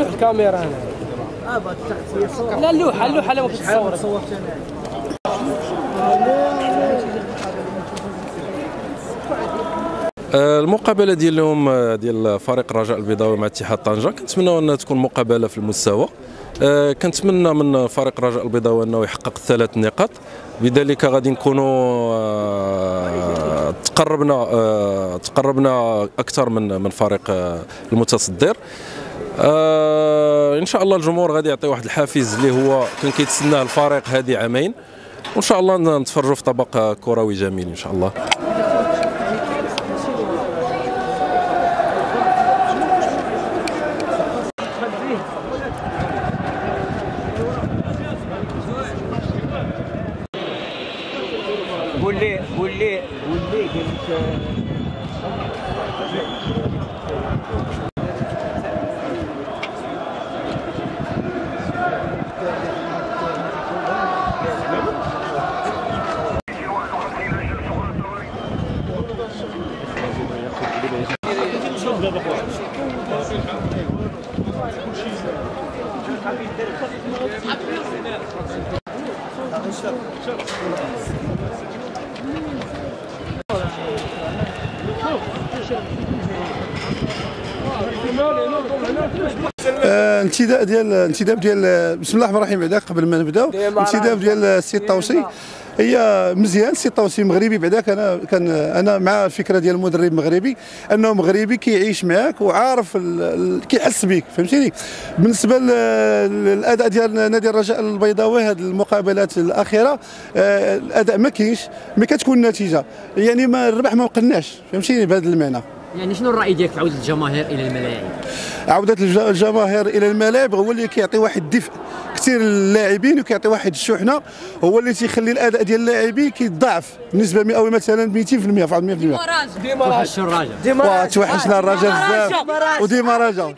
الكاميرا هنا. لا اللوحة اللوحة اللي ممكن تصور المقابلة ديال اليوم آه، ديال فريق الرجاء البيضاوي مع اتحاد طنجة. كنتمناو انها تكون مقابلة في المستوى. آه، كنتمنى من فريق الرجاء البيضاوي أنه يحقق الثلاث نقاط. بذلك غادي نكونوا آه، تقربنا آه، تقربنا أكثر من من فريق آه، المتصدر. آه، إن شاء الله الجمهور غادي يعطي واحد الحافز اللي هو كان كيتسناه الفريق هذه عامين. وإن شاء الله نتفرجوا في طبق كروي جميل إن شاء الله. قول لي قول لي قول لي قلت انتداب ديال انتداب ديال بسم الله الرحمن الرحيم. بعدا قبل ما نبداو انتداب ديال السي الطوسي هي مزيان السي الطوسي مغربي بعداك أنا كان أنا مع الفكرة ديال المدرب مغربي أنه مغربي كيعيش معاك وعارف كيحس بك فهمتيني؟ بالنسبة لل- للأداء ديال نادي الرجاء البيضاوي هذه المقابلات الأخيرة آه، الأداء ما كاينش ما كتكون النتيجة يعني ما الربح ما وقناش فهمتيني؟ بهذا المعنى. يعني شنو الرأي ديالك في عودة الجماهير إلى الملاعب؟ عودة الج- الجماهير إلى الملاعب هو اللي كيعطي واحد الدفء كثير للاعبين وكيعطي واحد الشحنة هو اللي تيخلي الأداء ديال اللاعبين كيتضاعف نسبة مئوية مثلا 200% في 100% وحش الراجل واه توحشنا الرجاء بزاف. وديما رجاء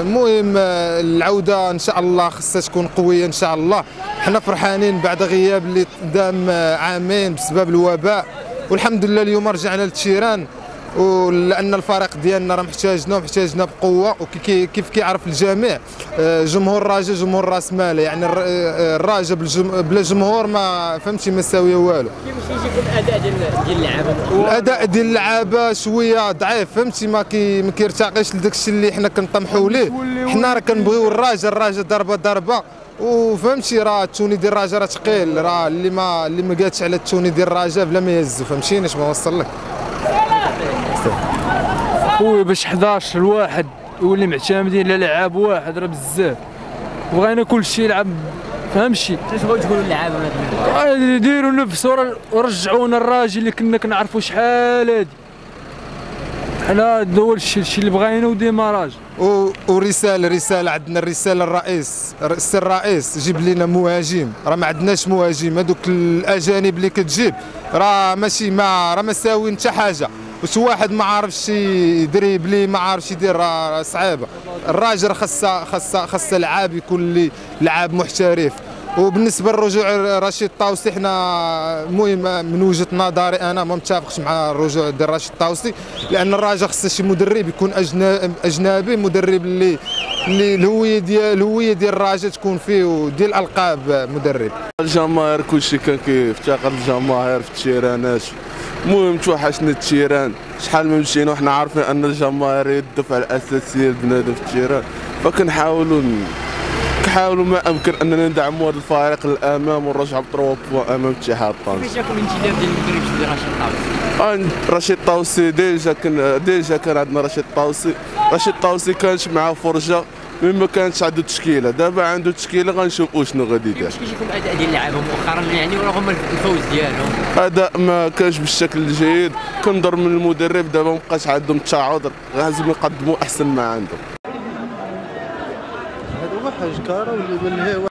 المهم العودة إن شاء الله خصها تكون قوية إن شاء الله. حنا فرحانين بعد غياب اللي دام عامين بسبب الوباء. والحمد لله اليوم رجعنا للتيران ولان الفريق ديالنا راه محتاجنا ومحتاجنا بقوة وكيف كيعرف الجميع آه، جمهور الرجاء جمهور راس مال يعني الر- آه، الرجاء بالجم- بلا جمهور ما فهمتي ما ساويه والو. كيفاش يجيكم الأداء ديال اللعابة؟ الأداء ديال اللعابة شوية ضعيف فهمتي؟ ما كي ما كيرتقيش لداك الشيء اللي حنا كنطمحوا ليه. حنا راه كنبغيو الراجل الراجل ضربه ضربة. وفهمتي راه التوني ديال الراجا راه ثقيل راه اللي ما اللي ما قالتش على التوني ديال الراجا بلا ما يهزو فهمتيني؟ اش ما وصل لك؟ خويا باش 11 الواحد يولي معتمدين على لعاب واحد راه بزاف. بغينا كل شيء يلعب فهمتي؟ شنو تبغيو تقولوا للعابه من هذا الموضوع؟ ديروا نفس ور- ورجعونا الراجل اللي كنا كنعرفوا شحال هادي. حنا هذا هو الشيء الشيء اللي بغينا وديما راجل. ورسالة رسالة عندنا الرسالة الرئيس. السي الرئيس جيب لنا مهاجم. راه ما عندناش مهاجم. هذوك الأجانب اللي كتجيب راه ماشي ما راه ما ساويين حتى حاجة. واش واحد ما عارفش يدريبلي ما عارفش يدير راه صعيبة. الراجل خاصه خاصه خاصه لعاب يكون اللي لعاب محترف. وبالنسبة للرجوع رشيد طاوسي حنا المهم من وجهة نظري أنا ما متفقش مع الرجوع ديال رشيد طاوسي لأن الراجل خصه شي مدرب يكون أجنبي مدرب اللي اللي الهوية ديال الهوية ديال الراجل تكون فيه وديال الالقاب مدرب. الجماهير كلشي كان كيفتقر الجماهير في ال terrains المهم توحشنا ال terrain شحال ما مشينا وحنا عارفين أن الجماهير هي الدفعه الأساسية لبنادم في ال terrain. فكنحاولوا كنحاولوا ما أمكن أننا ندعموا هذا الفريق للامام ونرجعوا بطروا بوا أمام اتحاد طنجه كيفاش جاكم الانتداب ديال المدرب ديال رشيد طاوسي؟ رشيد طاوسي déjà كان déjà كان عندنا رشيد طاوسي رشيد طاوسي كانش معاه فرجة. من ما كانتش عنده تشكيلة دابا عنده تشكيلة غنشوفوا شنو غادي يدير. كيفاش كيجيكم الأداء ديال اللعابه مؤخرا يعني ورغم الفوز ديالهم. أداء ما كانش بالشكل الجيد كنظر من المدرب دابا مابقاش عندهم التعاضد لازم يقدموا أحسن ما عندهم. حاج كاره واللي من هي